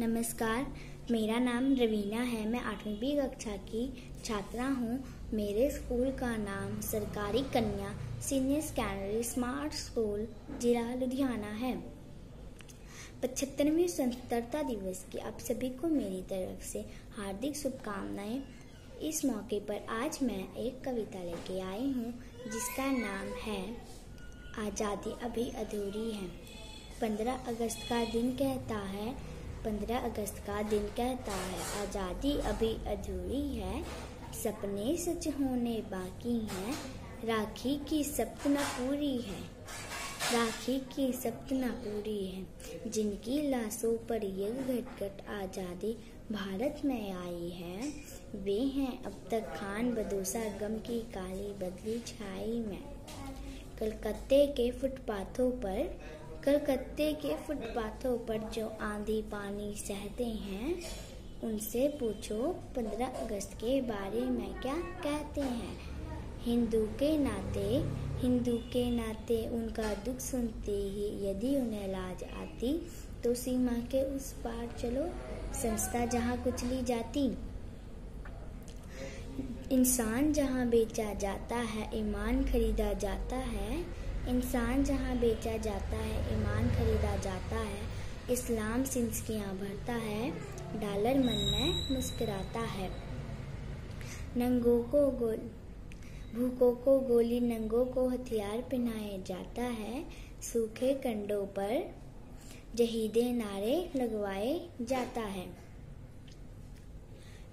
नमस्कार, मेरा नाम रवीना है। मैं आठवीं बी कक्षा की छात्रा हूँ। मेरे स्कूल का नाम सरकारी कन्या सीनियर सेकेंडरी स्मार्ट स्कूल, जिला लुधियाना है। पचहत्तरवें स्वतंत्रता दिवस की आप सभी को मेरी तरफ़ से हार्दिक शुभकामनाएँ। इस मौके पर आज मैं एक कविता लेके आई हूँ, जिसका नाम है, आज़ादी अभी अधूरी है। पंद्रह अगस्त का दिन कहता है पंद्रह अगस्त का दिन कहता है, आज़ादी अभी अधूरी है, सपने सच होने बाकी हैं, राखी की सपना पूरी है, राखी की सपना पूरी है, जिनकी लाशों पर ये घटघट आज़ादी भारत में आई है, वे हैं अब तक खान बदोसा गम की काली बदली छाई में, कलकत्ते के फुटपाथों पर कलकत्ते के फुटपाथों पर जो आंधी पानी सहते हैं, उनसे पूछो, पंद्रह अगस्त के बारे में क्या कहते हैं? हिंदू के नाते, हिंदू के नाते उनका दुख सुनते ही यदि उन्हें लाज आती तो सीमा के उस पार चलो, संस्था जहाँ कुचली जाती। इंसान जहाँ बेचा जाता है, ईमान खरीदा जाता है इंसान जहाँ बेचा जाता है, ईमान खरीदा जाता है, इस्लाम सिंसकियाँ भरता है, डॉलर मन में मुस्कुराता है। नंगों को गोल, भूखों को गोली, नंगों को हथियार पहनाया जाता है, सूखे कंडों पर जहीदे नारे लगवाए जाता है।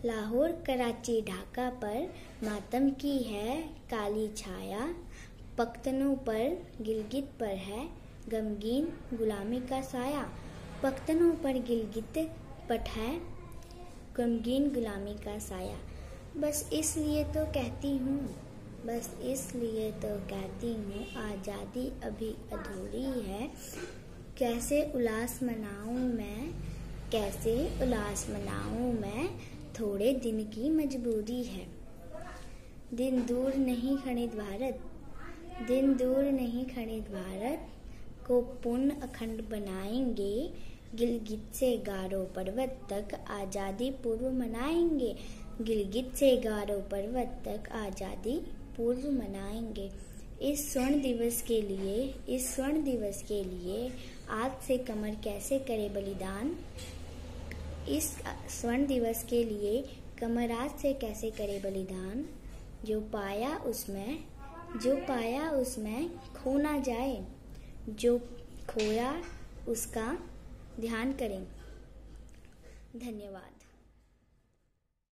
लाहौर कराची ढाका पर मातम की है काली छाया पख्तनों पर गिलगित पर है, गमगीन गुलामी का साया। पख्तनों पर गिलगित पट है, गमगीन गुलामी का साया। बस इसलिए तो कहती हूँ, बस इसलिए तो कहती हूँ, आज़ादी अभी अधूरी है। कैसे उलास मनाऊँ मैं, कैसे उलास मनाऊँ मैं, थोड़े दिन की मजबूरी है। दिन दूर नहीं खड़ित भारत दिन दूर नहीं खड़े भारत को पूर्ण अखंड बनाएँगे। गिलगित से गारो पर्वत तक आज़ादी पूर्व मनाएँगे। गिलगित से गारो पर्वत तक आज़ादी पूर्व मनाएँगे। इस स्वर्ण दिवस के लिए, इस स्वर्ण दिवस के लिए आज से कमर कैसे करे बलिदान? इस स्वर्ण दिवस के लिए कमर आज से कैसे करे बलिदान? जो पाया उसमें जो पाया उसमें खो ना जाए जो खोया उसका ध्यान करें। धन्यवाद।